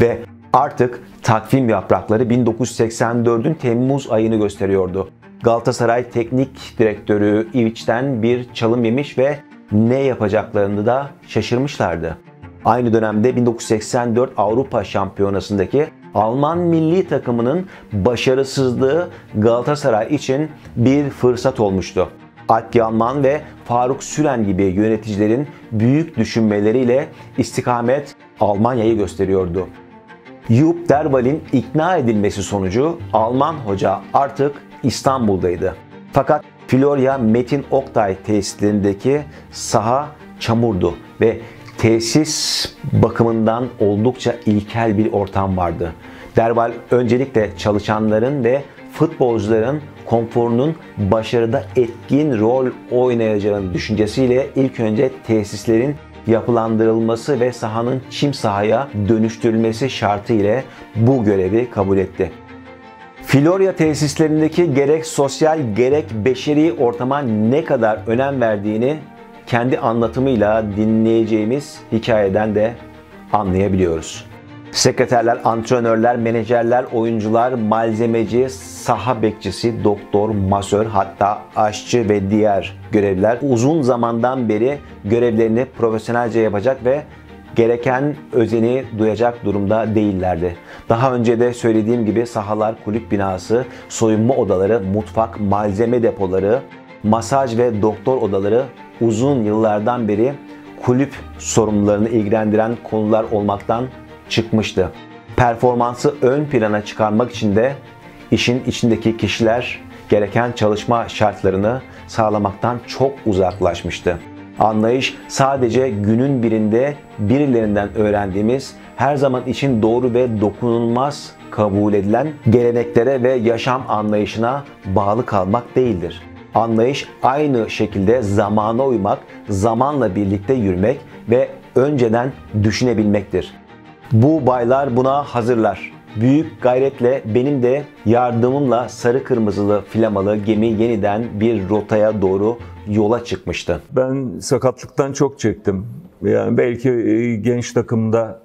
Ve artık takvim yaprakları 1984'ün Temmuz ayını gösteriyordu. Galatasaray Teknik Direktörü İviç'ten bir çalım yemiş ve ne yapacaklarını da şaşırmışlardı. Aynı dönemde 1984 Avrupa Şampiyonası'ndaki Alman milli takımının başarısızlığı Galatasaray için bir fırsat olmuştu. Alp Alman ve Faruk Süren gibi yöneticilerin büyük düşünmeleriyle istikamet Almanya'yı gösteriyordu. Yup Derval'in ikna edilmesi sonucu Alman hoca artık İstanbul'daydı. Fakat Florya Metin Oktay tesislerindeki saha çamurdu ve tesis bakımından oldukça ilkel bir ortam vardı. Derval öncelikle çalışanların ve futbolcuların konforunun başarıda etkin rol oynayacağını düşüncesiyle ilk önce tesislerin yapılandırılması ve sahanın çim sahaya dönüştürülmesi şartı ile bu görevi kabul etti. Florya tesislerindeki gerek sosyal gerek beşeri ortama ne kadar önem verdiğini kendi anlatımıyla dinleyeceğimiz hikayeden de anlayabiliyoruz. Sekreterler, antrenörler, menajerler, oyuncular, malzemeci, saha bekçisi, doktor, masör hatta aşçı ve diğer görevliler uzun zamandan beri görevlerini profesyonelce yapacak ve gereken özeni duyacak durumda değillerdi. Daha önce de söylediğim gibi sahalar, kulüp binası, soyunma odaları, mutfak, malzeme depoları, masaj ve doktor odaları uzun yıllardan beri kulüp sorumlularını ilgilendiren konular olmaktan çıkmıştı. Performansı ön plana çıkarmak için de işin içindeki kişiler gereken çalışma şartlarını sağlamaktan çok uzaklaşmıştı. Anlayış sadece günün birinde birilerinden öğrendiğimiz her zaman için doğru ve dokunulmaz kabul edilen geleneklere ve yaşam anlayışına bağlı kalmak değildir. Anlayış aynı şekilde zamana uymak, zamanla birlikte yürümek ve önceden düşünebilmektir. Bu baylar buna hazırlar. Büyük gayretle benim de yardımımla sarı kırmızılı flamalı gemi yeniden bir rotaya doğru yola çıkmıştı. Ben sakatlıktan çok çektim. Yani belki e, genç takımda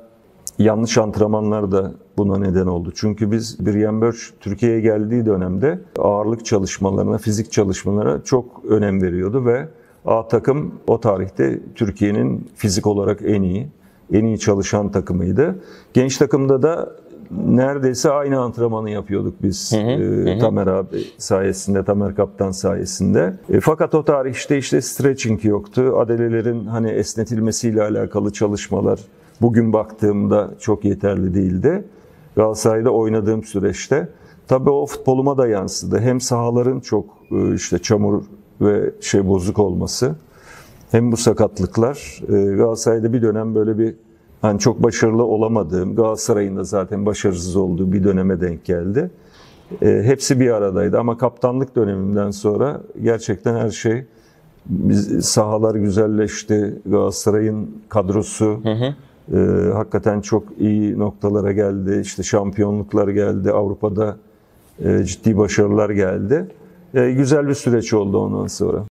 yanlış antrenmanlar da buna neden oldu. Çünkü biz Brian Birch Türkiye'ye geldiği dönemde ağırlık çalışmalarına, fizik çalışmalara çok önem veriyordu ve A takım o tarihte Türkiye'nin fizik olarak en iyi, en iyi çalışan takımıydı. Genç takımda da neredeyse aynı antrenmanı yapıyorduk biz hı hı, e, Tamer abi sayesinde, Tamer kaptan sayesinde. E, fakat o tarihte işte stretching yoktu. Adelelerin hani esnetilmesiyle alakalı çalışmalar bugün baktığımda çok yeterli değildi. Galatasaray'da oynadığım süreçte. Tabii o futboluma da yansıdı. Hem sahaların çok e, işte çamur ve şey bozuk olması hem bu sakatlıklar e, Galatasaray'da bir dönem böyle bir hani çok başarılı olamadığım Galatasaray'ın da zaten başarısız olduğu bir döneme denk geldi. E, hepsi bir aradaydı ama kaptanlık dönemimden sonra gerçekten her şey biz, sahalar güzelleşti. Galatasaray'ın kadrosu hı hı. E, hakikaten çok iyi noktalara geldi. İşte şampiyonluklar geldi. Avrupa'da e, ciddi başarılar geldi. E, güzel bir süreç oldu ondan sonra.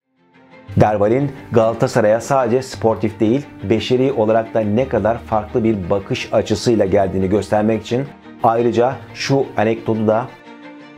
Derval'in Galatasaray'a sadece sportif değil, beşeri olarak da ne kadar farklı bir bakış açısıyla geldiğini göstermek için ayrıca şu anekdotu da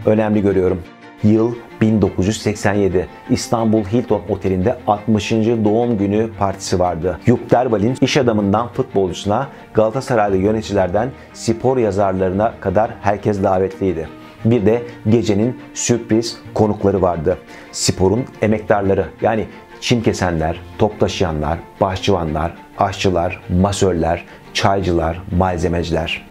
önemli görüyorum. Yıl 1987. İstanbul Hilton Oteli'nde 60. doğum günü partisi vardı. Yup Derval'in iş adamından futbolcusuna, Galatasaraylı yöneticilerden spor yazarlarına kadar herkes davetliydi. Bir de gecenin sürpriz konukları vardı. Sporun emektarları yani çim kesenler, top taşıyanlar, bahçıvanlar, aşçılar, masörler, çaycılar, malzemeciler.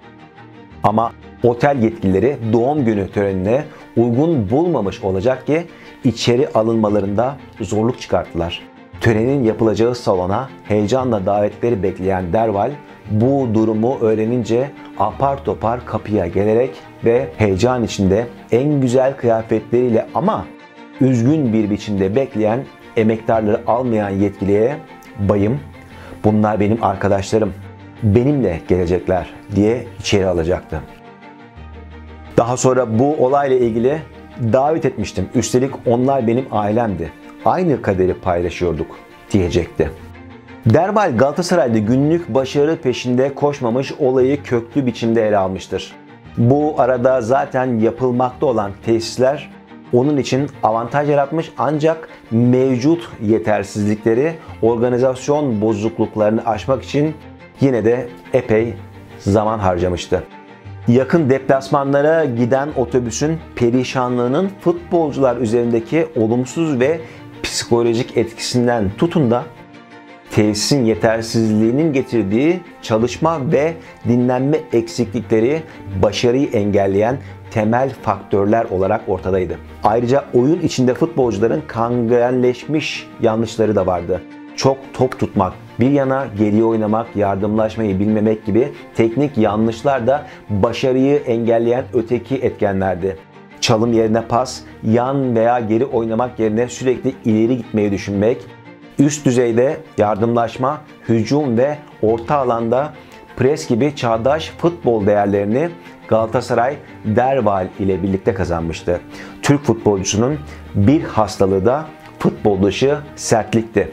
Ama otel yetkilileri doğum günü törenine uygun bulmamış olacak ki içeri alınmalarında zorluk çıkarttılar. Törenin yapılacağı salona heyecanla davetleri bekleyen Derval bu durumu öğrenince apar topar kapıya gelerek ve heyecan içinde en güzel kıyafetleriyle ama üzgün bir biçimde bekleyen emektarları almayan yetkiliye bayım bunlar benim arkadaşlarım benimle gelecekler diye içeri alacaktı. Daha sonra bu olayla ilgili davet etmiştim. Üstelik onlar benim ailemdi. Aynı kaderi paylaşıyorduk diyecekti. Derbal Galatasaray'da günlük başarı peşinde koşmamış olayı köklü biçimde ele almıştır. Bu arada zaten yapılmakta olan tesisler onun için avantaj yaratmış ancak mevcut yetersizlikleri, organizasyon bozukluklarını aşmak için yine de epey zaman harcamıştı. Yakın deplasmanlara giden otobüsün perişanlığının futbolcular üzerindeki olumsuz ve psikolojik etkisinden tutun da tesisin yetersizliğinin getirdiği çalışma ve dinlenme eksiklikleri başarıyı engelleyen temel faktörler olarak ortadaydı. Ayrıca oyun içinde futbolcuların kangrenleşmiş yanlışları da vardı. Çok top tutmak, bir yana geriye oynamak, yardımlaşmayı bilmemek gibi teknik yanlışlar da başarıyı engelleyen öteki etkenlerdi. Çalım yerine pas, yan veya geri oynamak yerine sürekli ileri gitmeyi düşünmek, üst düzeyde yardımlaşma, hücum ve orta alanda pres gibi çağdaş futbol değerlerini Galatasaray Derval ile birlikte kazanmıştı. Türk futbolcusunun bir hastalığı da futbol dışı sertlikti.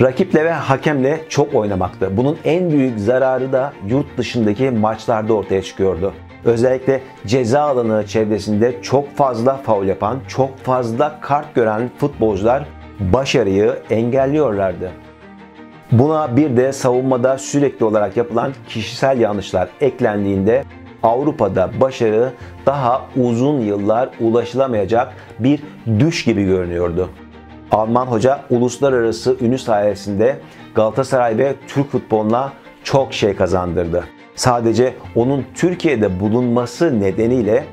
Rakiple ve hakemle çok oynamaktı. Bunun en büyük zararı da yurt dışındaki maçlarda ortaya çıkıyordu. Özellikle ceza alanı çevresinde çok fazla faul yapan, çok fazla kart gören futbolcular başarıyı engelliyorlardı. Buna bir de savunmada sürekli olarak yapılan kişisel yanlışlar eklendiğinde Avrupa'da başarı daha uzun yıllar ulaşılamayacak bir düş gibi görünüyordu. Alman hoca uluslararası ünü sayesinde Galatasaray ve Türk futboluna çok şey kazandırdı. Sadece onun Türkiye'de bulunması nedeniyle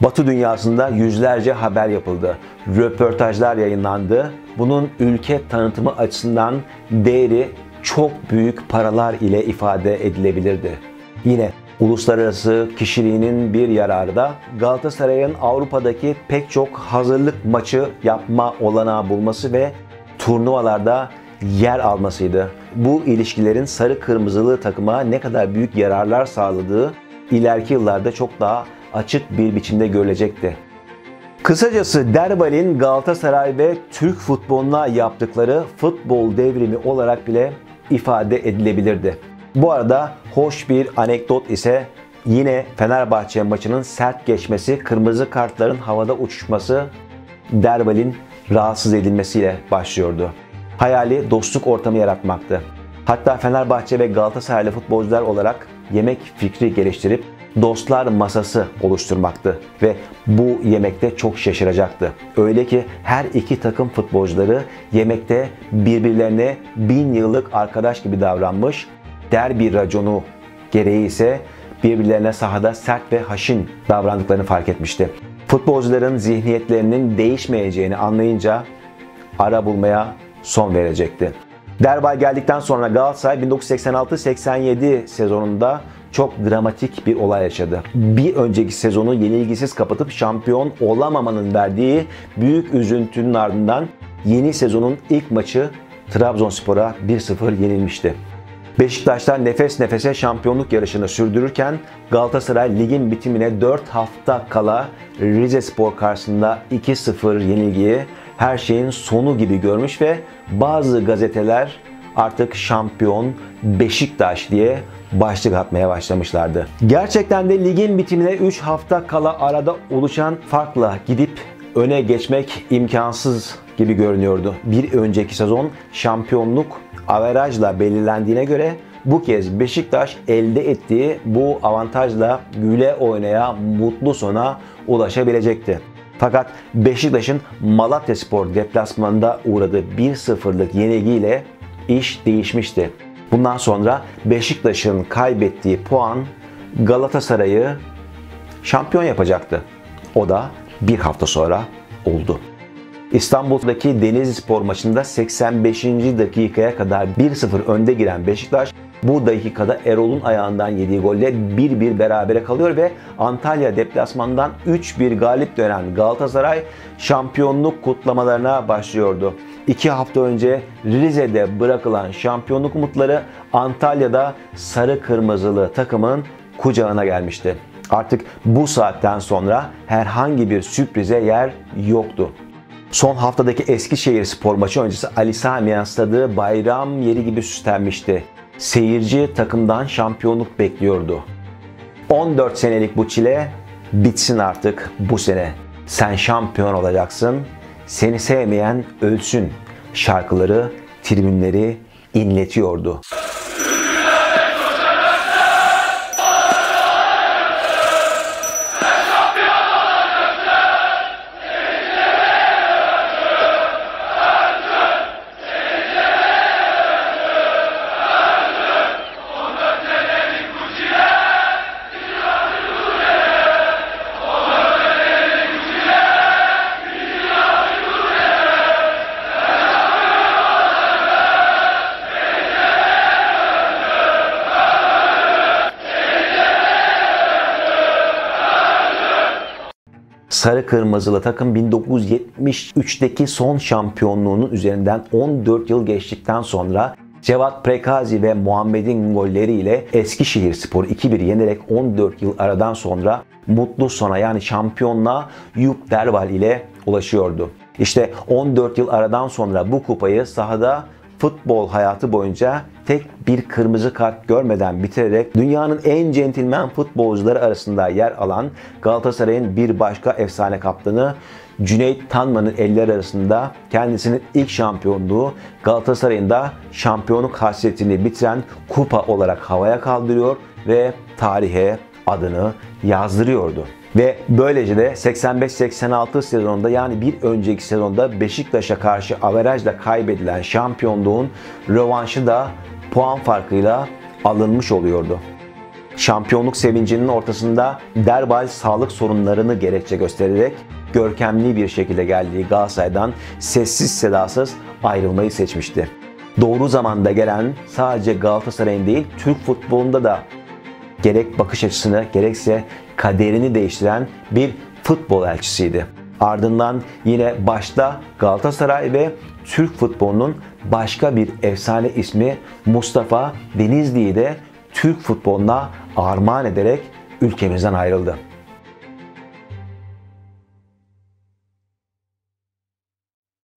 Batı dünyasında yüzlerce haber yapıldı. Röportajlar yayınlandı. Bunun ülke tanıtımı açısından değeri çok büyük paralar ile ifade edilebilirdi. Yine uluslararası kişiliğinin bir yararı da Galatasaray'ın Avrupa'daki pek çok hazırlık maçı yapma olanağı bulması ve turnuvalarda yer almasıydı. Bu ilişkilerin sarı kırmızılı takıma ne kadar büyük yararlar sağladığı ileriki yıllarda çok daha açık bir biçimde görülecekti. Kısacası Derbal'in Galatasaray ve Türk futboluna yaptıkları futbol devrimi olarak bile ifade edilebilirdi. Bu arada hoş bir anekdot ise yine Fenerbahçe maçının sert geçmesi, kırmızı kartların havada uçuşması Derbal'in rahatsız edilmesiyle başlıyordu. Hayali dostluk ortamı yaratmaktı. Hatta Fenerbahçe ve Galatasaraylı futbolcular olarak yemek fikri geliştirip dostlar masası oluşturmaktı ve bu yemekte çok şaşıracaktı. Öyle ki her iki takım futbolcuları yemekte birbirlerine bin yıllık arkadaş gibi davranmış, derbi raconu gereği ise birbirlerine sahada sert ve haşin davrandıklarını fark etmişti. Futbolcuların zihniyetlerinin değişmeyeceğini anlayınca ara bulmaya son verecekti. Derbay geldikten sonra Galatasaray 1986-87 sezonunda çok dramatik bir olay yaşadı. Bir önceki sezonu yenilgisiz kapatıp şampiyon olamamanın verdiği büyük üzüntünün ardından yeni sezonun ilk maçı Trabzonspor'a 1-0 yenilmişti. Beşiktaşlar nefes nefese şampiyonluk yarışını sürdürürken Galatasaray ligin bitimine 4 hafta kala Rize Spor karşısında 2-0 yenilgiyi her şeyin sonu gibi görmüş ve bazı gazeteler artık şampiyon Beşiktaş diye başlık atmaya başlamışlardı. Gerçekten de ligin bitimine 3 hafta kala arada oluşan farkla gidip öne geçmek imkansız gibi görünüyordu. Bir önceki sezon şampiyonluk averajla belirlendiğine göre bu kez Beşiktaş elde ettiği bu avantajla güle oynaya mutlu sona ulaşabilecekti. Fakat Beşiktaş'ın Malatya Spor deplasmanında uğradığı 1-0'lık yenilgiyle iş değişmişti. Bundan sonra Beşiktaş'ın kaybettiği puan Galatasaray'ı şampiyon yapacaktı. O da bir hafta sonra oldu. İstanbul'daki Denizli Spor maçında 85. dakikaya kadar 1-0 önde giren Beşiktaş bu dakikada Erol'un ayağından yediği golle 1-1 berabere kalıyor ve Antalya deplasmandan 3-1 galip dönen Galatasaray şampiyonluk kutlamalarına başlıyordu. İki hafta önce Rize'de bırakılan şampiyonluk umutları Antalya'da sarı kırmızılı takımın kucağına gelmişti. Artık bu saatten sonra herhangi bir sürprize yer yoktu. Son haftadaki Eskişehir spor maçı öncesi Ali Sami stadı bayram yeri gibi süslenmişti. Seyirci takımdan şampiyonluk bekliyordu. 14 senelik bu çile bitsin artık bu sene. Sen şampiyon olacaksın. Seni sevmeyen ölsün. Şarkıları, tribünleri inletiyordu. Sarı Kırmızılı takım 1973'teki son şampiyonluğunun üzerinden 14 yıl geçtikten sonra Cevat Prekazi ve Muhammed'in golleriyle Eskişehir Spor 2-1 yenerek 14 yıl aradan sonra mutlu sona yani şampiyonluğa Yup Derval ile ulaşıyordu. İşte 14 yıl aradan sonra bu kupayı sahada futbol hayatı boyunca tek bir kırmızı kart görmeden bitirerek dünyanın en centilmen futbolcuları arasında yer alan Galatasaray'ın bir başka efsane kaptanı Cüneyt Tanman'ın eller arasında kendisinin ilk şampiyonluğu Galatasaray'ın da şampiyonluk hasretini bitiren kupa olarak havaya kaldırıyor ve tarihe adını yazdırıyordu. Ve böylece de 85-86 sezonunda yani bir önceki sezonda Beşiktaş'a karşı averajla kaybedilen şampiyonluğun rövanşı da puan farkıyla alınmış oluyordu. Şampiyonluk sevincinin ortasında Derbal sağlık sorunlarını gerekçe göstererek görkemli bir şekilde geldiği Galatasaray'dan sessiz sedasız ayrılmayı seçmişti. Doğru zamanda gelen sadece Galatasaray'ın değil Türk futbolunda da gerek bakış açısını gerekse kaderini değiştiren bir futbol elçisiydi. Ardından yine başta Galatasaray ve Türk futbolunun başka bir efsane ismi Mustafa Denizli'yi de Türk futboluna armağan ederek ülkemizden ayrıldı.